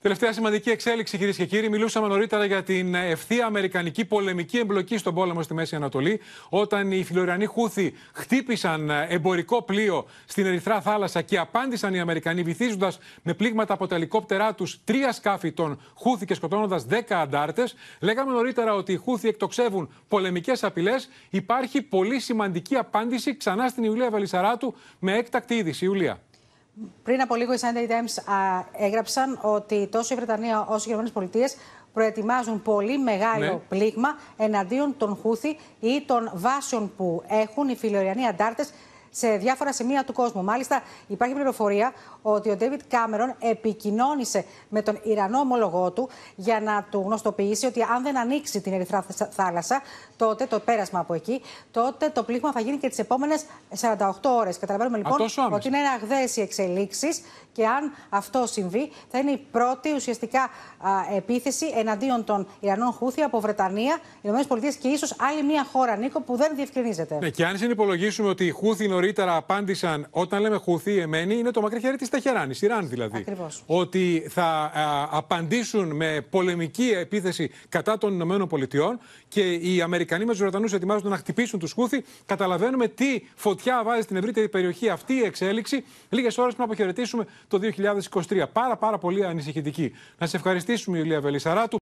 Τελευταία σημαντική εξέλιξη, κυρίες και κύριοι. Μιλούσαμε νωρίτερα για την ευθεία αμερικανική πολεμική εμπλοκή στον πόλεμο στη Μέση Ανατολή, όταν οι φιλοριανοί Χούθη χτύπησαν εμπορικό πλοίο στην Ερυθρά θάλασσα και απάντησαν οι Αμερικανοί, βυθίζοντας με πλήγματα από τα ελικόπτερά τους τρία σκάφη των Χούθη και σκοτώνοντας δέκα αντάρτες. Λέγαμε νωρίτερα ότι οι Χούθη εκτοξεύουν πολεμικές απειλές. Υπάρχει πολύ σημαντική απάντηση ξανά στην Ιουλία Βελισσαράτου με έκτακτη είδηση. Ιουλία. Πριν από λίγο οι Sunday Times α, έγραψαν ότι τόσο η Βρετανία όσο οι ΗΠΑ προετοιμάζουν πολύ μεγάλο ναι. πλήγμα εναντίον των Χούθη ή των βάσεων που έχουν οι φιλοριανοί αντάρτες σε διάφορα σημεία του κόσμου. Μάλιστα, υπάρχει πληροφορία ότι ο Ντέβιτ Κάμερον επικοινώνησε με τον Ιρανό ομολογό του για να του γνωστοποιήσει ότι αν δεν ανοίξει την Ερυθρά θάλασσα, τότε το πέρασμα από εκεί, τότε το πλήγμα θα γίνει και τις επόμενες 48 ώρες. Καταλαβαίνουμε λοιπόν ότι είναι αγδαίε οι εξελίξεις και αν αυτό συμβεί, θα είναι η πρώτη ουσιαστικά α, επίθεση εναντίον των Ιρανών Χούθη από Βρετανία, ΗΠΑ και ίσως άλλη μια χώρα, Νίκο, που δεν διευκρινίζεται. Ναι, και αν συνυπολογίσουμε ότι οι Χούθη νωρίτερα απάντησαν, όταν λέμε Χούθη, εμένη, είναι το μακρύ χέρι της Τεχεράνης, Ιράν δηλαδή. Ακριβώς. Ότι θα α, απαντήσουν με πολεμική επίθεση κατά των ΗΠΑ και οι Αμερικανοί με τους Βρετανούς ετοιμάζονται να χτυπήσουν τους Χούθη. Καταλαβαίνουμε τι φωτιά βάζει στην ευρύτερη περιοχή αυτή η εξέλιξη. Λίγες ώρες πριν αποχαιρετήσουμε το 2023. Πάρα πάρα πολύ ανησυχητική. Να σε ευχαριστήσουμε, Ηλία Βελισσαράτου.